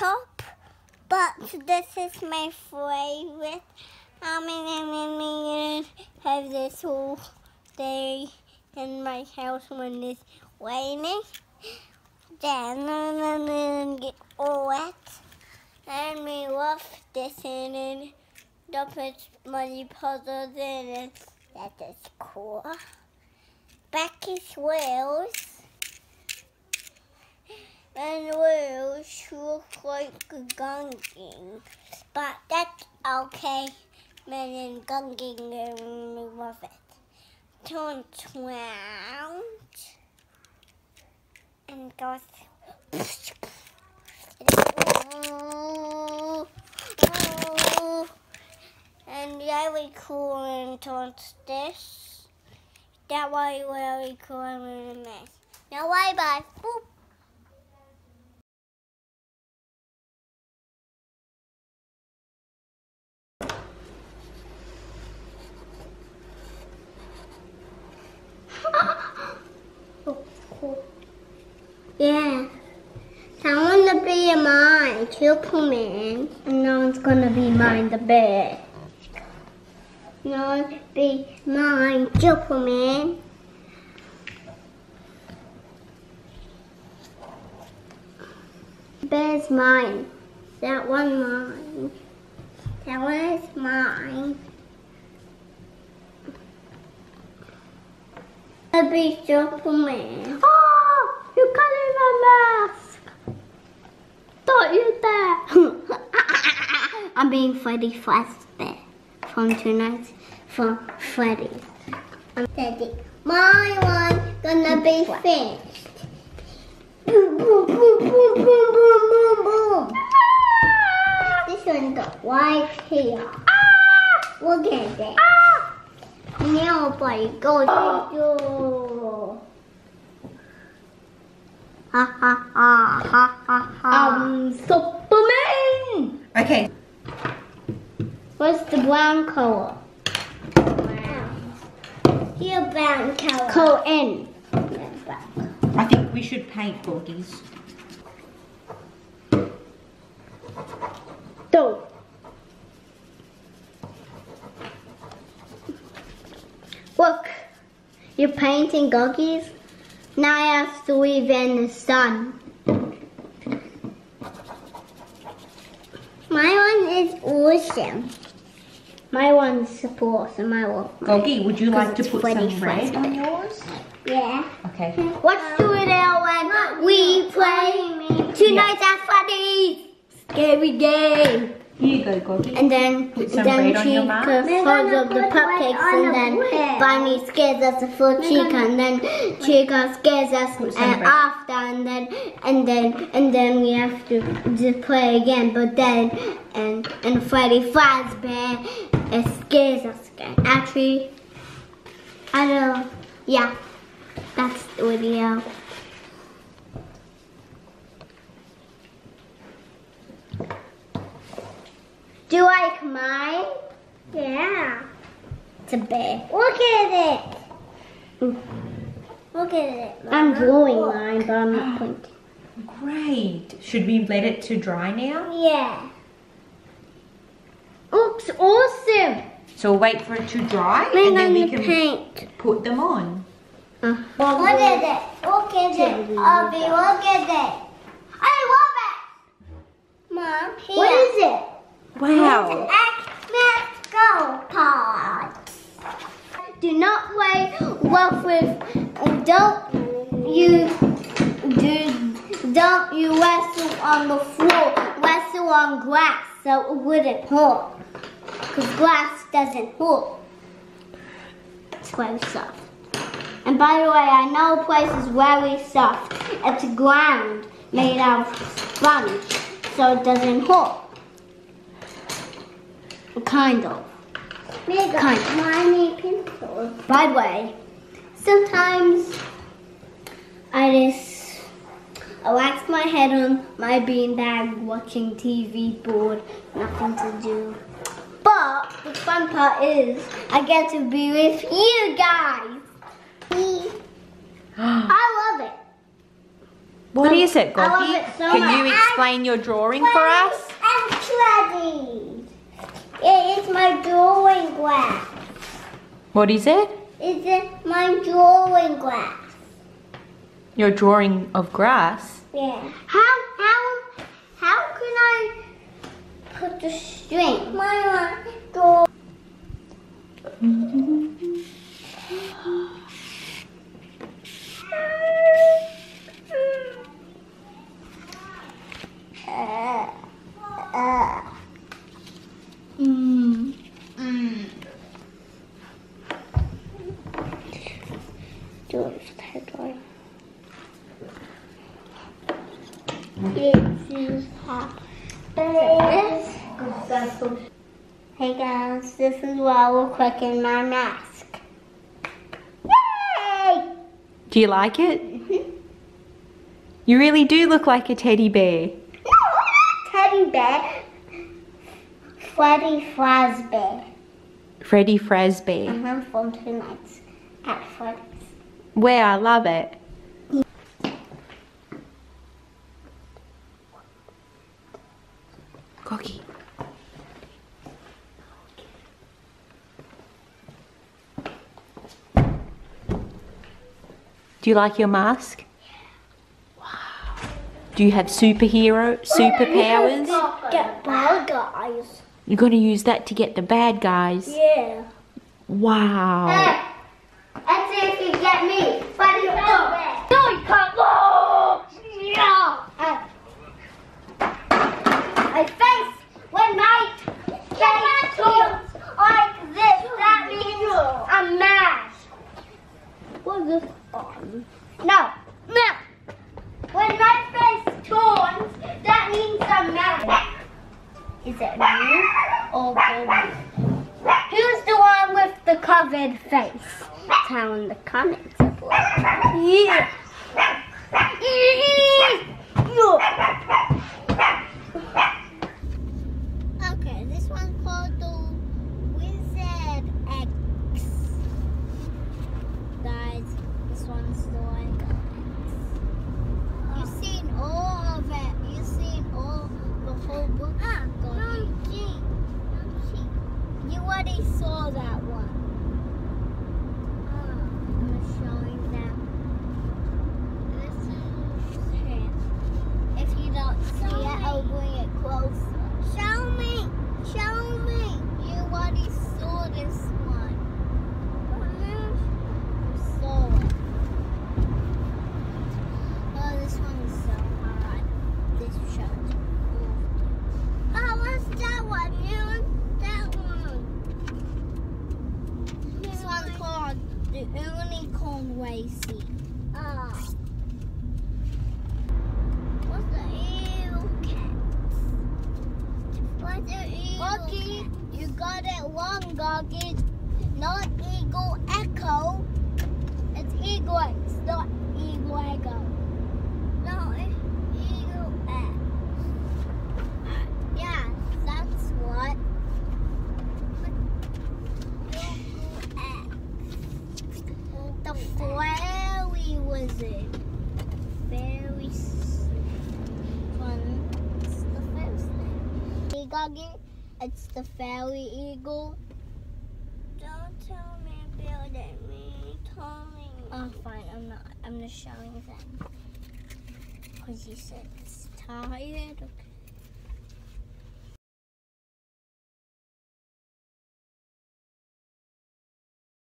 top, but this is my favorite. Um, and I'm have this whole day in my house when it's raining. Then I'm gonna get all wet. And we love this and then the put money puzzles in it. That is cool. Becky's wheels. And wheels gunking. But that's okay. Man and gunking and love it. Turn around and goes and very cool and turns this. That way very cool and nice. Now bye bye. Boop. oh, cool. Yeah. Someone to be mine, Superman. And no one's gonna be mine, the bear. No one be mine, Superman. Bear's mine. That one mine. That one is mine. I'll be Superman. Oh, you got in my mask. Don't you dare. I'm being Freddy Fazbear from tonight from Freddy. I'm Teddy. My one gonna be finished. Boom, boom, boom, boom, boom, boom, boom, boom. This one got right here. Look at that. Now, buddy, go. go. Ha ha ha ha ha ha. Um, Superman. Okay. What's the brown color? Brown. Here, brown color. Co N. I think we should paint corgis. Do. Look, you're painting goggies. Now I have to leave in the sun. My one is awesome. My one's awesome. My one. Goggy, would you like to put some red on yours? Yeah. Okay. Let's do it out when we play tonight at Freddy's scary game. Here you go, Goggy. And then, Put some then red on she your mask. folds up the cupcakes, and then Bonnie scares us for Chica, and then Chica scares us Put and after, and then and then and then we have to just play again. But then and and Freddy Fazbear it scares us again. Actually, I don't. know. Yeah, that's the video. Do you like mine? Yeah. It's a bear. Look at it. Look at it. I'm drawing mine, but I'm not pointing. Great. Should we let it to dry now? Yeah. Oops, awesome. So we'll wait for it to dry I'm and then we gonna can paint. put them on. Uh, look at it. Look at it. Abby, look at it. I love it. Mom, here. What is it? Wow. X-Men Go Pods. Do not play rough with, don't you, do, don't you wrestle on the floor, wrestle on glass so it wouldn't hurt. Because glass doesn't hurt. It's very soft. And by the way, I know a place is very soft. It's ground made out of sponge, so it doesn't hurt. Kind of. Kind of. Pencil. By the way, sometimes I just relax my head on my beanbag watching TV bored, nothing to do. The fun part is I get to be with you guys. I love it. What is it, I love Goggy? it so Can much. you explain your drawing for us? Shreddy. It is my drawing glass. What is it? It's it my drawing glass. Your drawing of grass. Yeah. How how can I put the string? Uh, uh. Mm. Mm. It with the head drawing. This is this. Hey guys, this is why we're clicking my mask. Yay! Do you like it? You really do look like a teddy bear. No, not teddy bear. Freddy Fazbear. Freddy Fazbear. Uh-huh, from two nights at Freddy's. Where I love it. Do you like your mask? Wow. Do you have superhero superpowers? Get bad guys. You're gonna use that to get the bad guys. Yeah. Wow. Hey, let's see if you get me. Freddy Fazbear. No, you can't. Oh, yeah. My face when my face looks like this, that means I'm mad. What's this on? No, no. When my face turns, that means I'm mad. Is it me or? Who's the one with the covered face? Tell in the comments below. Yeah. Okay, this one's called the Wizard X. Guys, this one's the Lego X. You've seen all of it. You've seen all the whole book. Ah, no, You already saw that one. Oh, I'm showing them. This is him. If you don't see it, I'll bring it closer. Show me. Show me. You already saw this one. You saw it. Oh, this one is so hard. This shot. Oh, what's that one? You that one. This one's called the Unicorn Racing. Oh. What's the eagle cat? What's the eagle Goggy, you got it wrong, Not Eagle Echo. It's Eagle X, not Eagle Echo. No, it's Eagle X. Yeah, that's what. Eagle X. The fairy wizard. S- fun. It's the first. Hey, Goggy, it's the fairy eagle. Don't tell me me. Tell me. Fine. I'm not. I'm just showing them. Because you said it's tired. Okay.